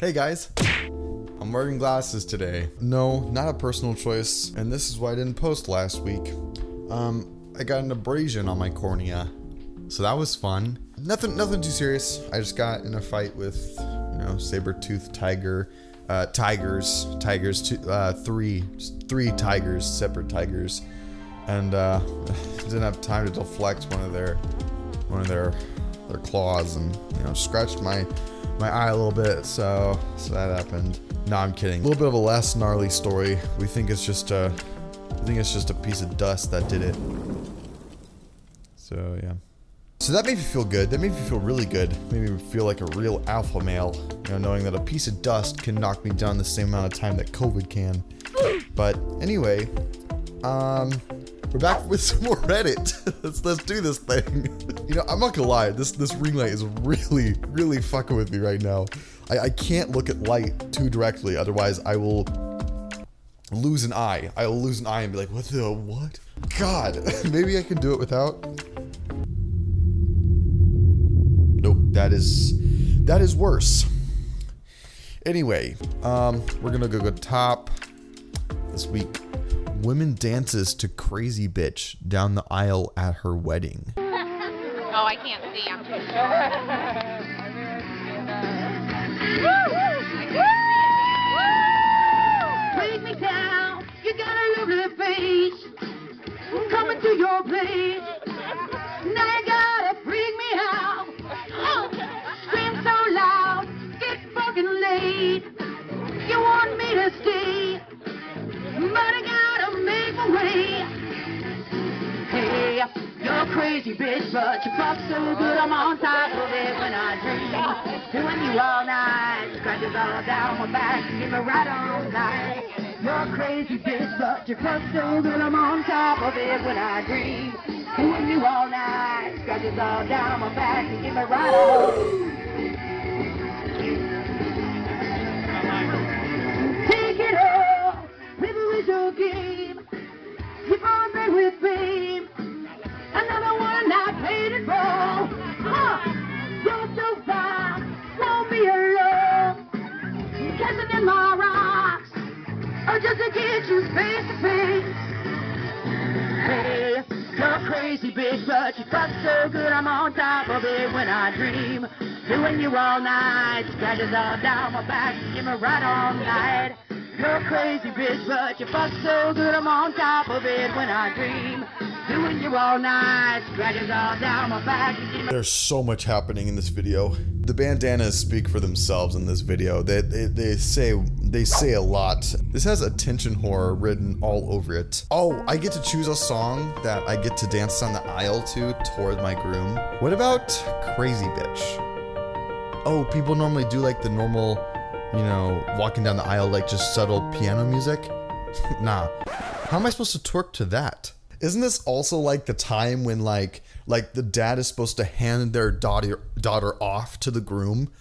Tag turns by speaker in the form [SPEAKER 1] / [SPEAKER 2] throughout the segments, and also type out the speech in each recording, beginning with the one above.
[SPEAKER 1] Hey guys, I'm wearing glasses today. No, not a personal choice, and this is why I didn't post last week. Um, I got an abrasion on my cornea, so that was fun. Nothing, nothing too serious. I just got in a fight with, you know, saber-toothed tiger, uh, tigers, tigers, two, uh, three, three tigers, separate tigers, and uh, didn't have time to deflect one of their, one of their, their claws, and you know, scratched my my eye a little bit, so, so that happened. No, I'm kidding. A little bit of a less gnarly story. We think it's just a, I think it's just a piece of dust that did it. So yeah. So that made me feel good. That made me feel really good. Made me feel like a real alpha male. You know, knowing that a piece of dust can knock me down the same amount of time that COVID can. But anyway, um, we're back with some more Reddit. let's let's do this thing. you know, I'm not gonna lie. This this ring light is really really fucking with me right now. I, I can't look at light too directly, otherwise I will lose an eye. I will lose an eye and be like, what the what? God, maybe I can do it without. Nope, that is that is worse. Anyway, um, we're gonna go go top this week. Women dances to Crazy Bitch down the aisle at her wedding.
[SPEAKER 2] Oh, I can't see. I'm too short.
[SPEAKER 3] Break me down. You got a lovely face. Coming to your place. Crazy bitch, but you fuck so good I'm on top of it when I dream. Doing you all night, scratches all down my back, give me right all night. You're crazy bitch, but you fuck so good I'm on top of it when I dream. Doing you all night, scratches all down my back, and give me right all. Take it all, live with your game. Keep on there with fame. Another one I. Huh. You're so fine, won't be alone. In my rocks, or just to get you face to face. Hey, you're crazy bitch, but you fuck so good I'm on top of it when I dream. Doing you all night, scratches all down my back, give me right all night. You're crazy bitch, but you fuck so good I'm on top of it when I dream. Doing you all night, scratches all down my back,
[SPEAKER 1] There's so much happening in this video. The bandanas speak for themselves in this video. They, they, they say they say a lot. This has attention horror written all over it. Oh, I get to choose a song that I get to dance down the aisle to toward my groom. What about Crazy Bitch? Oh, people normally do like the normal, you know, walking down the aisle like just subtle piano music. nah. How am I supposed to twerk to that? Isn't this also like the time when like like the dad is supposed to hand their daughter daughter off to the groom,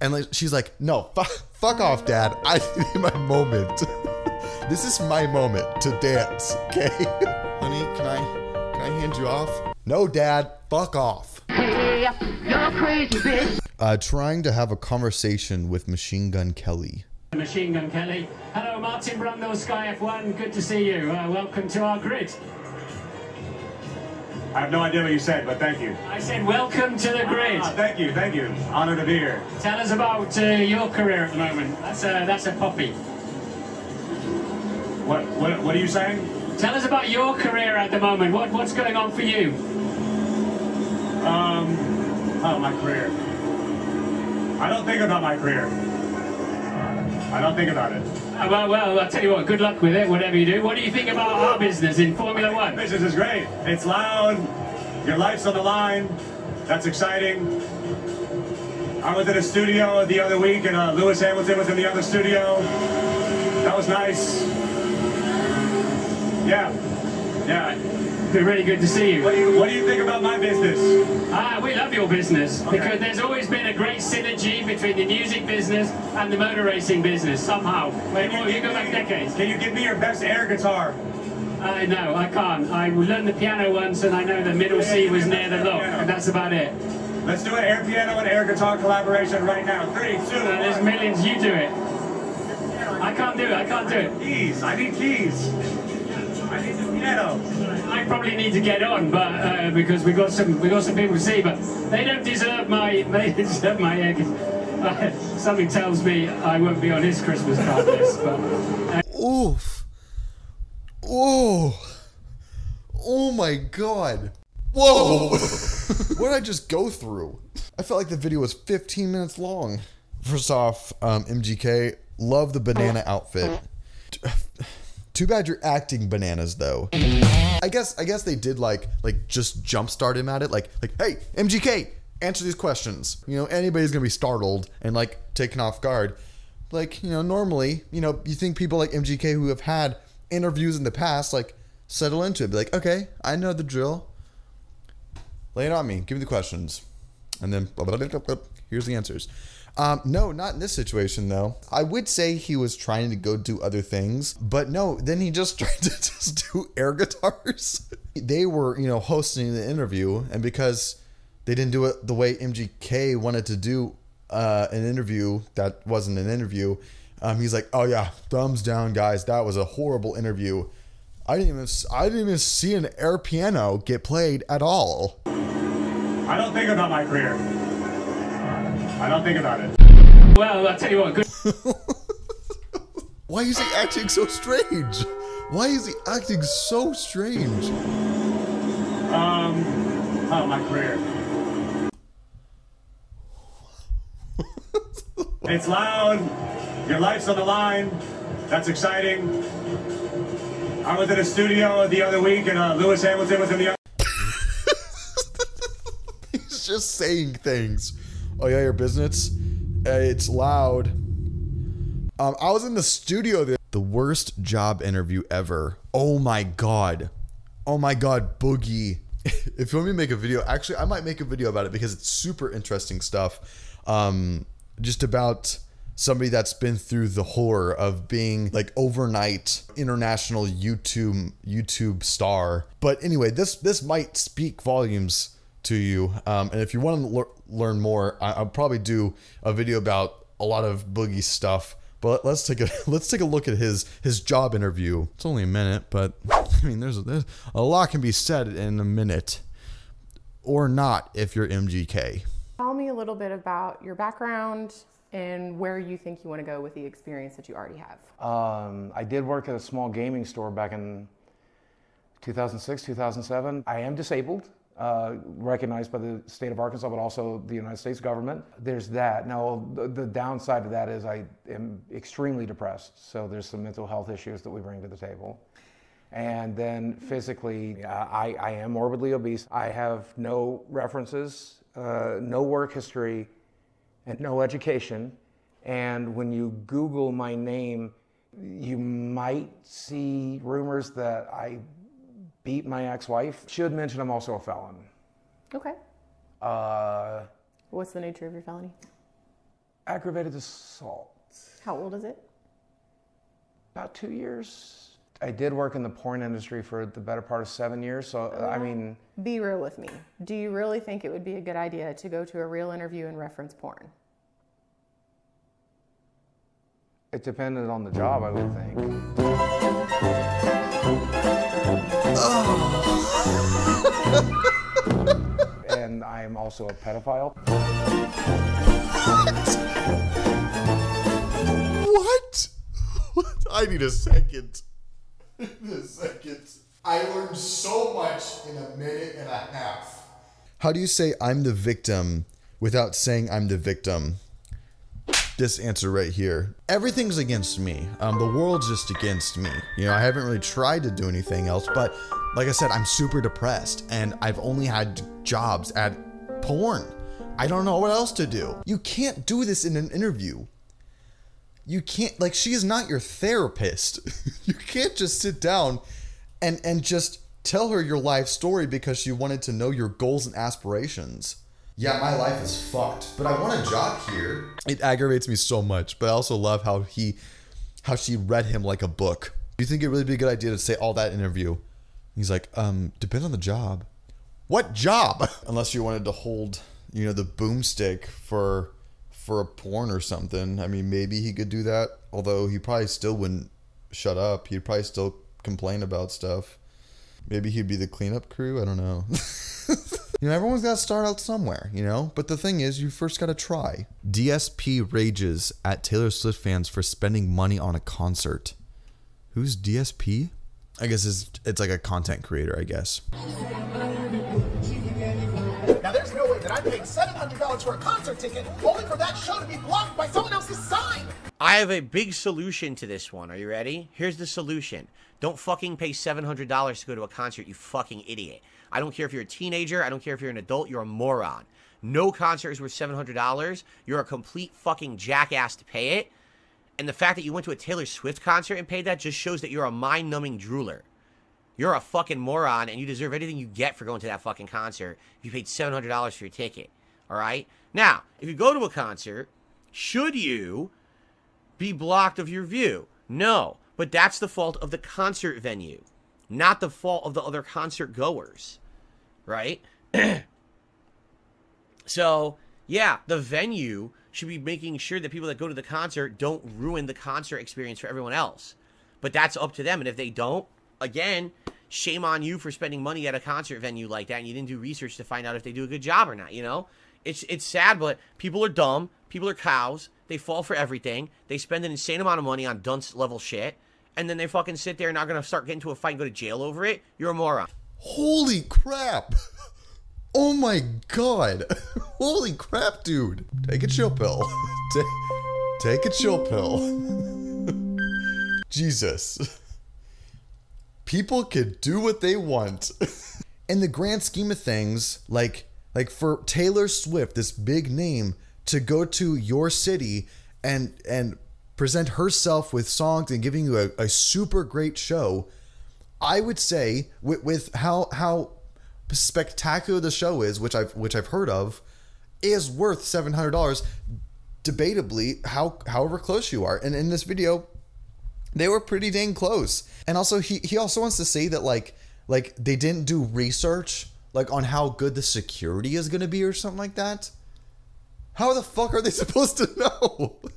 [SPEAKER 1] and like she's like, no, fuck, fuck off, dad. I need my moment. this is my moment to dance. Okay, honey, can I can I hand you off? No, dad. Fuck off.
[SPEAKER 3] Hey, you're crazy bitch.
[SPEAKER 1] Uh, trying to have a conversation with Machine Gun Kelly.
[SPEAKER 4] Machine Gun Kelly. Hello, Martin Brundle, Sky F1. Good to see you. Uh, welcome to our grid.
[SPEAKER 5] I have no idea what you said, but thank you.
[SPEAKER 4] I said welcome to the grid.
[SPEAKER 5] Ah, thank you, thank you. Honored to be here.
[SPEAKER 4] Tell us about uh, your career at the moment. That's a, that's a puppy.
[SPEAKER 5] What, what, what are you saying?
[SPEAKER 4] Tell us about your career at the moment. What, what's going on for you?
[SPEAKER 5] Um, oh, my career. I don't think about my career. I don't think about it.
[SPEAKER 4] Uh, well, well, I'll tell you what, good luck with it, whatever you do. What do you think about our business in Formula One?
[SPEAKER 5] Business is great. It's loud. Your life's on the line. That's exciting. I was in a studio the other week, and uh, Lewis Hamilton was in the other studio. That was nice. Yeah, yeah.
[SPEAKER 4] Good, really good to see you.
[SPEAKER 5] What do you What do you think about my business?
[SPEAKER 4] Ah, we love your business
[SPEAKER 5] Okay.
[SPEAKER 4] because there's always been a great synergy between the music business and the motor racing business somehow. Wait, well, you go back decades.
[SPEAKER 5] Can you give me your best air guitar?
[SPEAKER 4] Uh, no, I can't. I learned the piano once and I know the middle C was near the lock, and that's about it.
[SPEAKER 5] Let's do an air piano and air guitar collaboration right now. Three, two,
[SPEAKER 4] Uh, there's millions. You do it. I can't do it. I can't do it.
[SPEAKER 5] Keys. I need keys. I
[SPEAKER 4] probably need to get on, but uh, because we got some we got some people to see, but they don't deserve my they deserve my egg. Something tells me I won't be on his Christmas card list, but uh,
[SPEAKER 1] Oof. Oh. Oh my god. Whoa. what did I just go through? I felt like the video was 15 minutes long. First off, um, MGK, love the banana outfit. Too bad you're acting bananas though. I guess I guess they did like like just jumpstart him at it. Like like hey MGK, answer these questions. You know anybody's gonna be startled and like taken off guard. Like you know normally you know you think people like MGK who have had interviews in the past like settle into it. Be like okay I know the drill. Lay it on me. Give me the questions, and then here's the answers. Um, no, not in this situation though. I would say he was trying to go do other things, but no. Then he just tried to just do air guitars. they were, you know, hosting the interview, and because they didn't do it the way MGK wanted to do uh, an interview that wasn't an interview, um, he's like, "Oh yeah, thumbs down, guys. That was a horrible interview. I didn't even, I didn't even see an air piano get played at all."
[SPEAKER 5] I don't think about my career. I don't think about it.
[SPEAKER 4] well, I'll tell you what, good.
[SPEAKER 1] Why is he acting so strange? Why is he acting so strange?
[SPEAKER 5] Um, oh, my career. it's loud. Your life's on the line. That's exciting. I was in a studio the other week, and uh, Lewis Hamilton was in the.
[SPEAKER 1] He's just saying things. Oh yeah, your business. Uh, It's loud. Um, I was in the studio. The worst job interview ever. Oh my god. Oh my god, Boogie. if you want me to make a video, actually, I might make a video about it because it's super interesting stuff. Um, just about somebody that's been through the horror of being like overnight international YouTube YouTube star. But anyway, this this might speak volumes to you. Um, and if you want to lear- learn more, I- I'll probably do a video about a lot of Boogie stuff. But let's take a let's take a look at his his job interview. It's only a minute, but I mean, there's there's a lot can be said in a minute, or not if you're MGK.
[SPEAKER 6] Tell me a little bit about your background and where you think you want to go with the experience that you already have.
[SPEAKER 7] Um, I did work at a small gaming store back in 2006, 2007. I am disabled, uh, recognized by the state of Arkansas, but also the United States government. There's that. Now, the, the downside of that is I am extremely depressed, so there's some mental health issues that we bring to the table. And then physically, I, I am morbidly obese. I have no references, uh, no work history, and no education. And when you Google my name, you might see rumors that I beat my ex wife. Should mention I'm also a felon.
[SPEAKER 6] Okay.
[SPEAKER 7] Uh,
[SPEAKER 6] What's the nature of your felony?
[SPEAKER 7] aggravated assault.
[SPEAKER 6] How old is it?
[SPEAKER 7] About two years. I did work in the porn industry for the better part of seven years. So, I mean,
[SPEAKER 6] Be real with me. Do you really think it would be a good idea to go to a real interview and reference porn?
[SPEAKER 7] it depended on the job, I would think. and I'm also a pedophile.
[SPEAKER 1] What? I need a second. I need a second. I learned so much in a minute and a half. How do you say I'm the victim without saying I'm the victim? This answer right here. Everything's against me. Um, the world's just against me. You know, I haven't really tried to do anything else, but like I said, I'm super depressed and I've only had jobs at porn. I don't know what else to do. You can't do this in an interview you can't like she is not your therapist you can't just sit down and and just tell her your life story because she wanted to know your goals and aspirations yeah my life is fucked but i want a job here it aggravates me so much but i also love how he how she read him like a book do you think it would really be a good idea to say all that interview he's like um depends on the job what job unless you wanted to hold you know, the boomstick for for a porn or something. I mean, maybe he could do that. Although he probably still wouldn't shut up. He'd probably still complain about stuff. Maybe he'd be the cleanup crew. I don't know. you know, everyone's got to start out somewhere, you know? But the thing is, you first got to try. DSP rages at Taylor Swift fans for spending money on a concert. Who's DSP? I guess it's, it's like a content creator, I guess.
[SPEAKER 8] Now, there's no way that I paid $700 for a concert ticket only for that show to be blocked by someone else's sign.
[SPEAKER 9] I have a big solution to this one. Are you ready? Here's the solution. Don't fucking pay $700 to go to a concert, you fucking idiot. I don't care if you're a teenager, I don't care if you're an adult, you're a moron. No concert is worth $700. You're a complete fucking jackass to pay it. And the fact that you went to a Taylor Swift concert and paid that just shows that you're a mind numbing drooler. You're a fucking moron and you deserve anything you get for going to that fucking concert if you paid $700 for your ticket. All right? Now, if you go to a concert, should you be blocked of your view? No, but that's the fault of the concert venue, not the fault of the other concert goers. Right? so, yeah, the venue should be making sure that people that go to the concert don't ruin the concert experience for everyone else. But that's up to them. And if they don't, again, shame on you for spending money at a concert venue like that and you didn't do research to find out if they do a good job or not, you know? It's it's sad, but people are dumb, people are cows, they fall for everything, they spend an insane amount of money on dunce level shit, and then they fucking sit there and not gonna start getting to a fight and go to jail over it. You're a moron.
[SPEAKER 1] Holy crap! Oh my god! Holy crap, dude! Take a chill pill. take, take a chill pill. Jesus. People could do what they want. In the grand scheme of things, like like for Taylor Swift, this big name, to go to your city and and present herself with songs and giving you a, a super great show, I would say with, with how how spectacular the show is, which I've which I've heard of, is worth seven hundred dollars. Debatably, how however close you are, and in this video, they were pretty dang close. And also, he he also wants to say that like like they didn't do research like on how good the security is going to be or something like that. How the fuck are they supposed to know?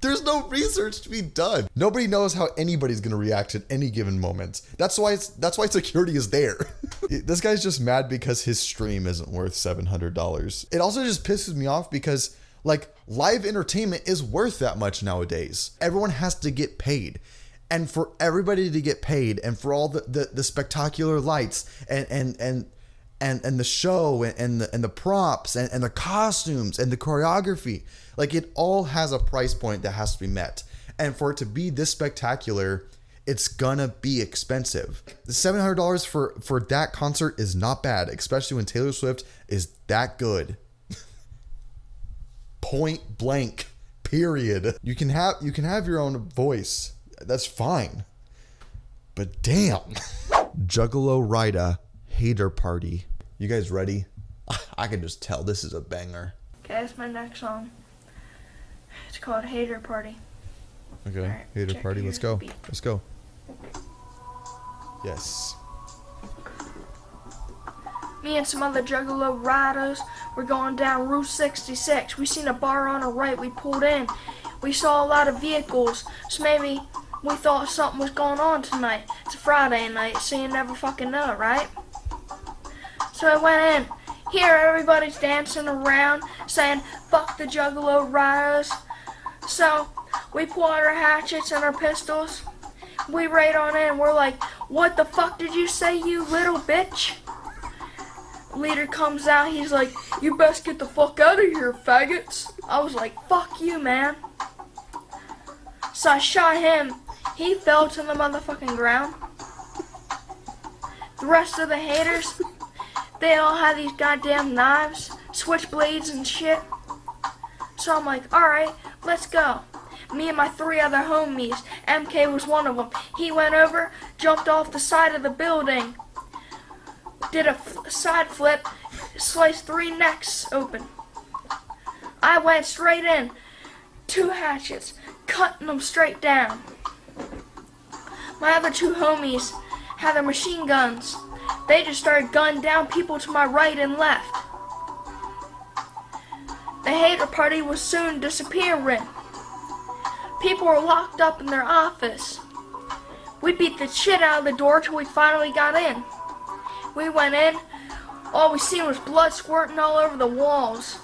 [SPEAKER 1] There's no research to be done. Nobody knows how anybody's gonna react at any given moment. That's why it's that's why security is there. this guy's just mad because his stream isn't worth seven hundred dollars. It also just pisses me off because like live entertainment is worth that much nowadays. Everyone has to get paid. And for everybody to get paid and for all the, the, the spectacular lights and and and and and the show and, the and the props and, and the costumes and the choreography like it all has a price point that has to be met. And for it to be this spectacular it's gonna be expensive. The $700 for for that concert is not bad especially when taylor swift is that good. Point blank period. You can have you can have your own voice. That's fine. But damn. Juggalo rida hater party you guys ready i can just tell this is a banger
[SPEAKER 10] Okay, that's my next song. It's called Hater Party.
[SPEAKER 1] okay
[SPEAKER 10] Alright,
[SPEAKER 1] hater party let's go
[SPEAKER 10] beat.
[SPEAKER 1] let's go yes
[SPEAKER 10] Me and some other Juggalo riders were going down Route 66. We seen a bar on the right. We pulled in. We saw a lot of vehicles, so maybe we thought something was going on tonight. It's a Friday night, so you never fucking know, right? So I went in. Here, everybody's dancing around, saying, fuck the Juggalo riders. So we pull out our hatchets and our pistols. We raid on in. We're like, what the fuck did you say, you little bitch? leader comes out, he's like, You best get the fuck out of here, faggots. I was like, Fuck you, man. So I shot him. He fell to the motherfucking ground. The rest of the haters, they all had these goddamn knives, switchblades, and shit. So I'm like, Alright, let's go. Me and my three other homies, MK was one of them. He went over, jumped off the side of the building did a side flip, sliced three necks open. I went straight in, two hatchets, cutting them straight down. My other two homies had their machine guns. They just started gunning down people to my right and left. The hater party was soon disappearing. People were locked up in their office. We beat the shit out of the door till we finally got in. We went in, all we seen was blood squirting all over the walls.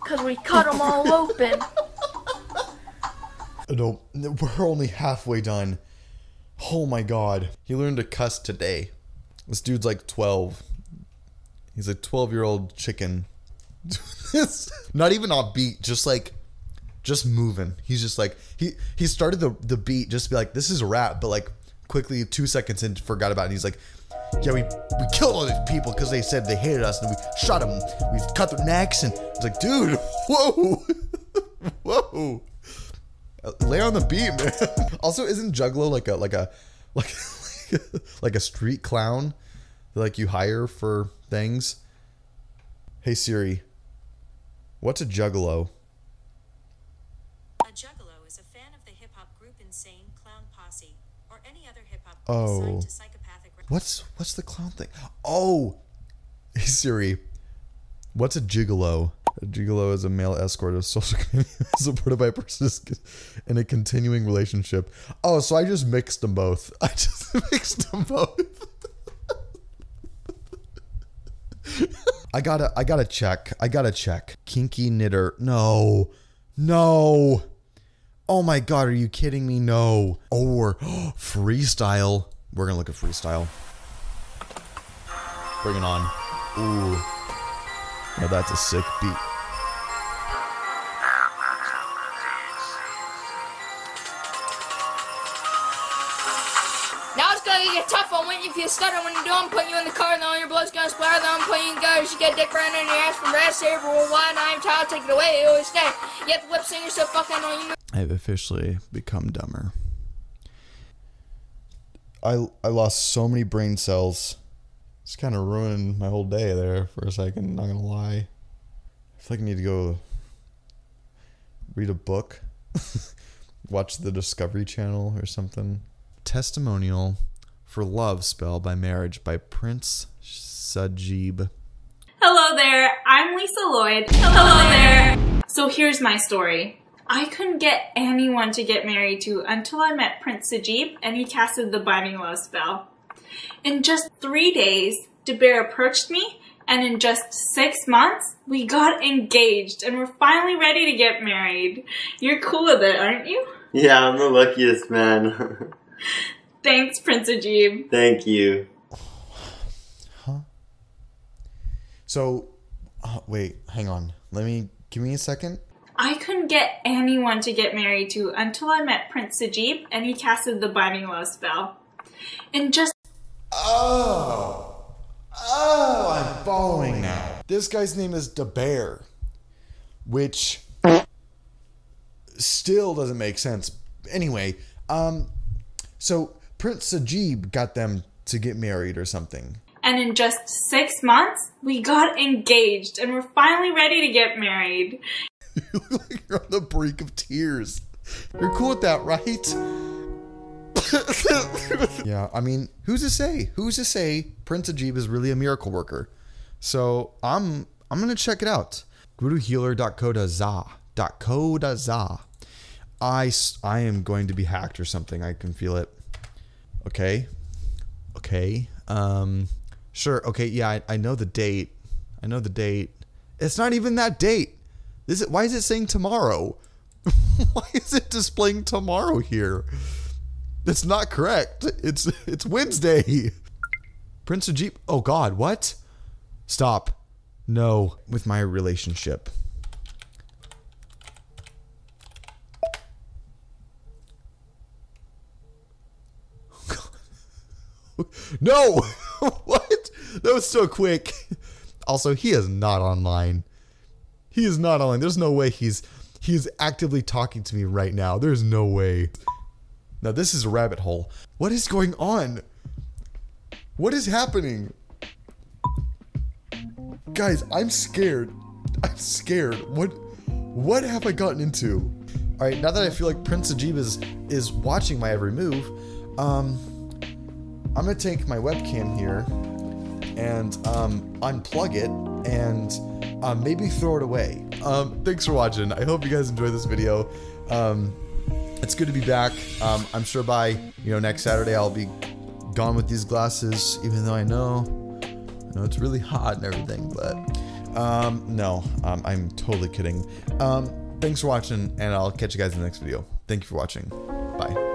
[SPEAKER 10] Cause we cut them all open.
[SPEAKER 1] No, we're only halfway done. Oh my god. He learned to cuss today. This dude's like 12. He's a 12 year old chicken. Not even on beat, just like just moving. He's just like he he started the the beat just to be like this is a rap, but like quickly two seconds in forgot about it. And he's like, yeah, we we killed all these people because they said they hated us and we shot them. We cut their necks and it's like, dude, whoa, whoa. Lay on the beat, man. Also, isn't Juggalo like a like a like like a street clown? Like you hire for things? Hey Siri, what's a Juggalo?
[SPEAKER 11] A juggalo is a fan of the hip hop group Insane Clown Posse or any other hip hop group
[SPEAKER 1] Oh,
[SPEAKER 11] assigned to psychopathic.
[SPEAKER 1] what's what's the clown thing? Oh, hey Siri, what's a gigolo? A gigolo is a male escort of social supported by a person in a continuing relationship. Oh, so I just mixed them both. I just mixed them both. I gotta, I gotta check. I gotta check. Kinky knitter. No, no. Oh my god, are you kidding me? No. Or freestyle. We're gonna look at freestyle. Bring it on. Ooh. Now that's a sick beat.
[SPEAKER 10] Now it's gonna get tough on when you feel stutter when you do, I'm putting you in the car and all your blood's gonna splatter. Then I'm putting you in gutters. You get dick right in your ass from red saber. Well, why not? I'm child, take it away. It always stay. You have to lip sync yourself fucking on you.
[SPEAKER 1] I've officially become dumber. I I lost so many brain cells. It's kind of ruined my whole day there for a second. Not gonna lie. I feel like I need to go read a book, watch the Discovery Channel or something. Testimonial for Love Spell by Marriage by Prince Sajib.
[SPEAKER 12] Hello there, I'm Lisa Lloyd. Hello, there. So here's my story. I couldn't get anyone to get married to until I met Prince Sajib and he casted the binding love spell. In just three days, DeBear approached me and in just six months, we got engaged and we're finally ready to get married. You're cool with it, aren't you?
[SPEAKER 13] Yeah, I'm the luckiest man.
[SPEAKER 12] Thanks, Prince Ajib.
[SPEAKER 13] Thank you. Huh?
[SPEAKER 1] So, uh, wait, hang on. Let me give me a second.
[SPEAKER 12] I couldn't get anyone to get married to until I met Prince Sajib and he casted the binding love spell. In just
[SPEAKER 1] Oh. Oh, I'm following now. This guy's name is DeBear, which still doesn't make sense. Anyway, um, so Prince Sajib got them to get married or something.
[SPEAKER 12] and in just six months, we got engaged and we're finally ready to get married.
[SPEAKER 1] You look like you're on the brink of tears. You're cool with that, right? yeah, I mean, who's to say? Who's to say Prince Ajib is really a miracle worker? So I'm I'm gonna check it out. GuruHealer.co.za. .co.za. I am going to be hacked or something. I can feel it. Okay. Okay. Um. Sure. Okay. Yeah. I, I know the date. I know the date. It's not even that date. Is it? Why is it saying tomorrow? why is it displaying tomorrow here? That's not correct. It's it's Wednesday. Prince Ajib. Oh God, what? Stop. No, with my relationship. No! what? That was so quick. Also, he is not online. He is not online. There's no way he's he's actively talking to me right now. There's no way. Now this is a rabbit hole. What is going on? What is happening? Guys, I'm scared. I'm scared. What what have I gotten into? All right, now that I feel like Prince Ajib is is watching my every move, um I'm to take my webcam here and um, unplug it and uh, maybe throw it away. Um, thanks for watching. I hope you guys enjoyed this video. Um, it's good to be back. Um, I'm sure by you know next Saturday I'll be gone with these glasses, even though I know, I know it's really hot and everything, but um, no, um, I'm totally kidding. Um, thanks for watching, and I'll catch you guys in the next video. Thank you for watching. Bye.